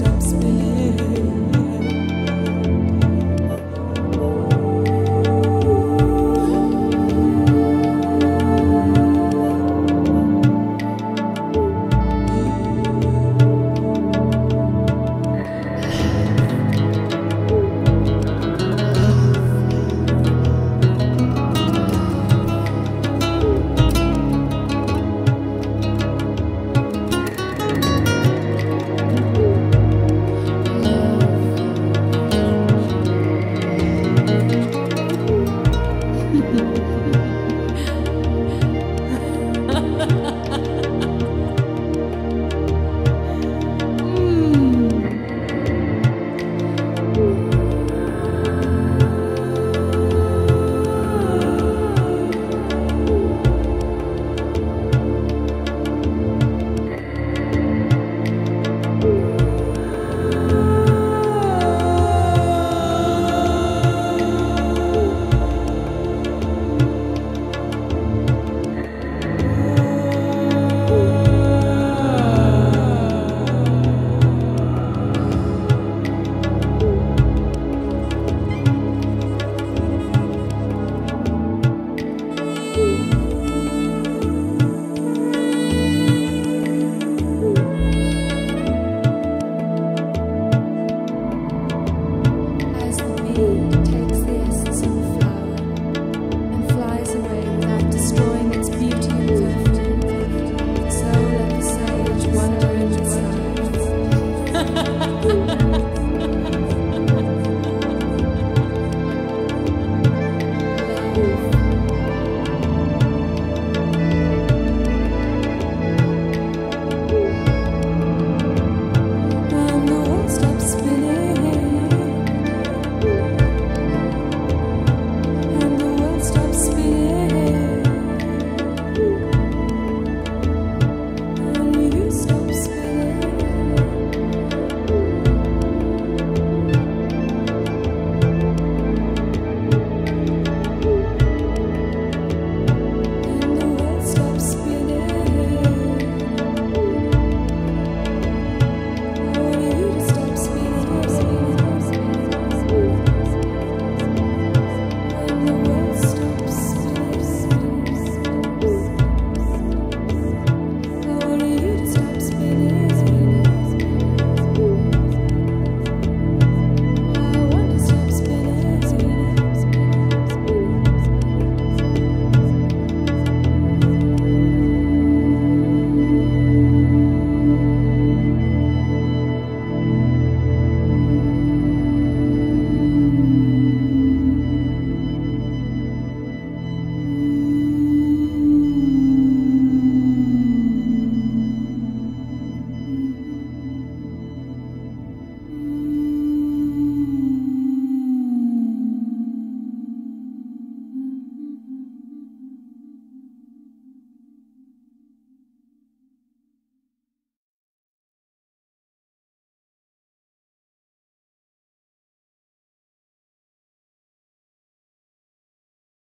stop spinning.